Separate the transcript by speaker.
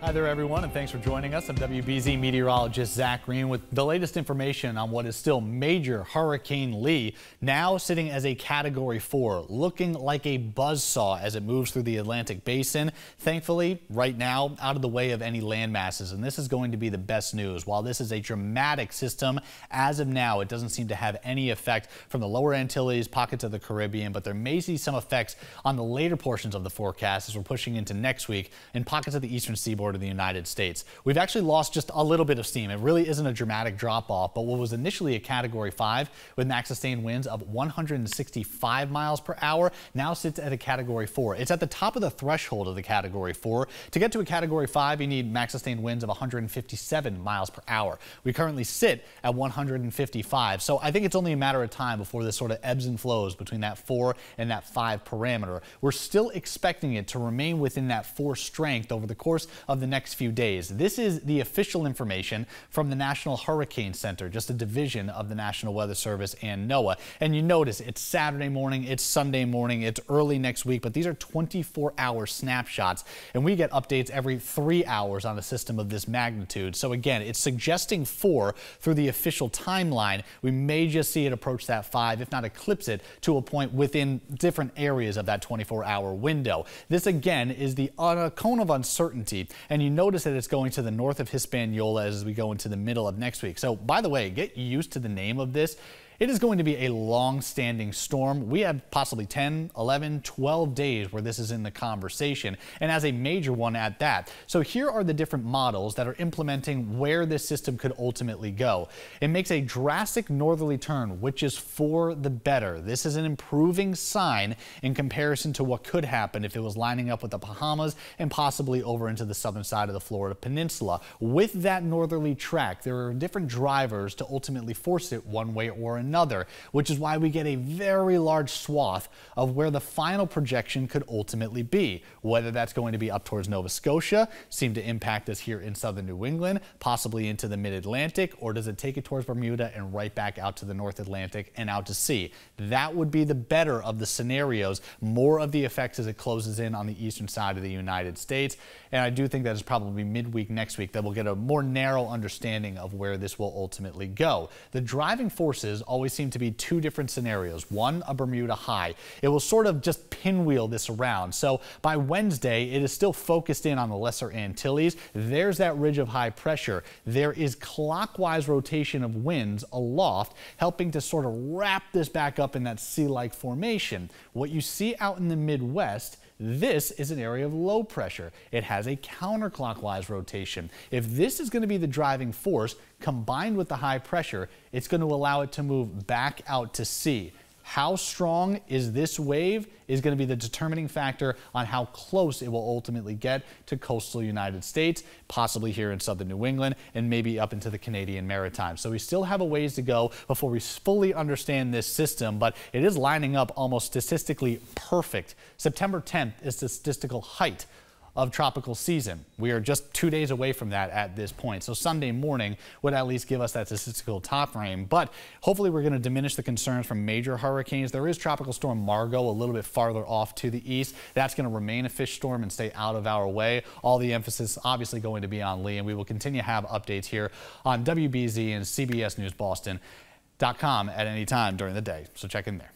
Speaker 1: Hi there, everyone, and thanks for joining us. I'm WBZ meteorologist Zack Green with the latest information on what is still major Hurricane Lee, now sitting as a Category 4, looking like a buzz saw as it moves through the Atlantic Basin. Thankfully, right now, out of the way of any land masses, and this is going to be the best news. While this is a dramatic system, as of now, it doesn't seem to have any effect from the lower Antilles, pockets of the Caribbean, but there may see some effects on the later portions of the forecast as we're pushing into next week in pockets of the eastern seaboard of the United States. We've actually lost just a little bit of steam. It really isn't a dramatic drop off, but what was initially a category five with max sustained winds of 165 miles per hour now sits at a category four. It's at the top of the threshold of the category four. To get to a category five, you need max sustained winds of 157 miles per hour. We currently sit at 155. So I think it's only a matter of time before this sort of ebbs and flows between that four and that five parameter. We're still expecting it to remain within that four strength over the course of of the next few days. This is the official information from the National Hurricane Center, just a division of the National Weather Service and NOAA. And you notice it's Saturday morning, it's Sunday morning, it's early next week, but these are 24 hour snapshots. And we get updates every three hours on a system of this magnitude. So again, it's suggesting four through the official timeline. We may just see it approach that five, if not eclipse it to a point within different areas of that 24 hour window. This again is the a cone of uncertainty and you notice that it's going to the north of Hispaniola as we go into the middle of next week. So by the way, get used to the name of this. It is going to be a long-standing storm. We have possibly 10, 11, 12 days where this is in the conversation, and as a major one at that. So here are the different models that are implementing where this system could ultimately go. It makes a drastic northerly turn, which is for the better. This is an improving sign in comparison to what could happen if it was lining up with the Bahamas and possibly over into the southern side of the Florida Peninsula. With that northerly track, there are different drivers to ultimately force it one way or another another, which is why we get a very large swath of where the final projection could ultimately be. Whether that's going to be up towards Nova Scotia, seem to impact us here in southern New England, possibly into the mid-Atlantic, or does it take it towards Bermuda and right back out to the North Atlantic and out to sea? That would be the better of the scenarios, more of the effects as it closes in on the eastern side of the United States. And I do think that is probably midweek next week that we'll get a more narrow understanding of where this will ultimately go. The driving forces always seem to be two different scenarios. One, a Bermuda high. It will sort of just pinwheel this around. So by Wednesday, it is still focused in on the lesser Antilles. There's that ridge of high pressure. There is clockwise rotation of winds aloft, helping to sort of wrap this back up in that sea-like formation. What you see out in the Midwest this is an area of low pressure. It has a counterclockwise rotation. If this is going to be the driving force combined with the high pressure, it's going to allow it to move back out to sea. How strong is this wave is going to be the determining factor on how close it will ultimately get to coastal United States, possibly here in southern New England, and maybe up into the Canadian Maritime. So we still have a ways to go before we fully understand this system, but it is lining up almost statistically perfect. September 10th is the statistical height of tropical season. We are just two days away from that at this point. So Sunday morning would at least give us that statistical top frame. But hopefully we're going to diminish the concerns from major hurricanes. There is Tropical Storm Margot a little bit farther off to the east. That's going to remain a fish storm and stay out of our way. All the emphasis obviously going to be on Lee, and we will continue to have updates here on WBZ and CBS News Boston.com at any time during the day. So check in there.